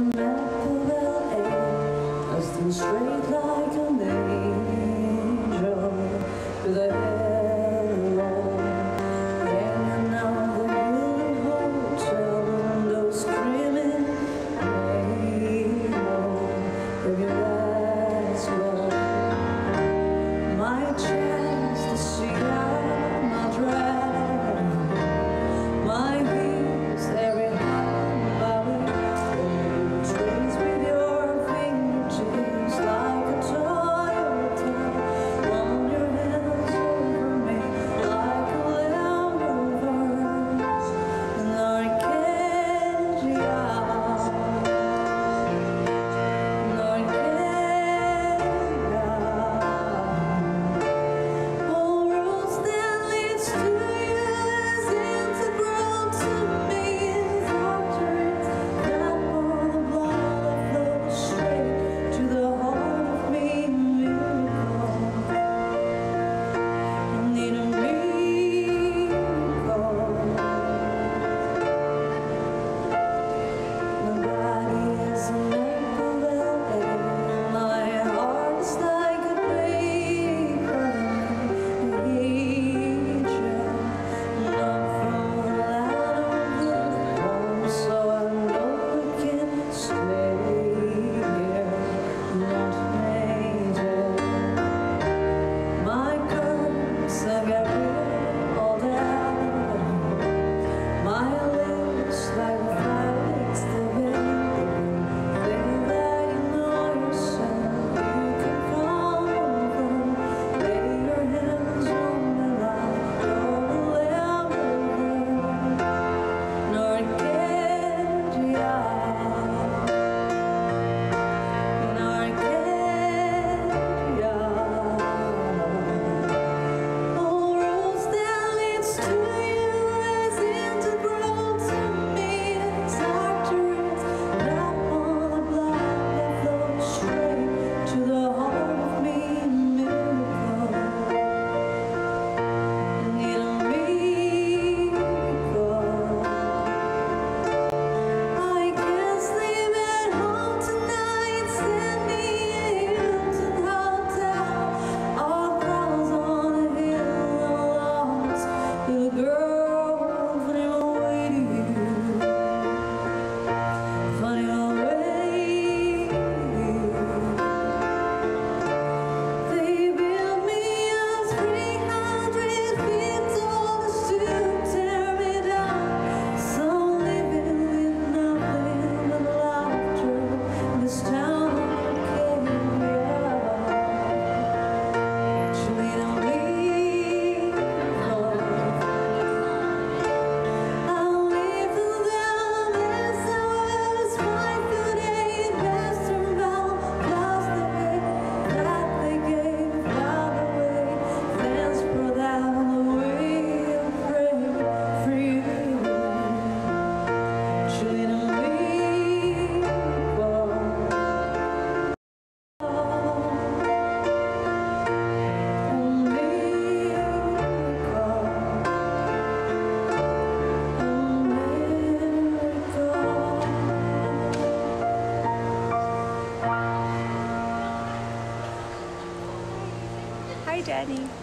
Eh? straight like an angel Daddy.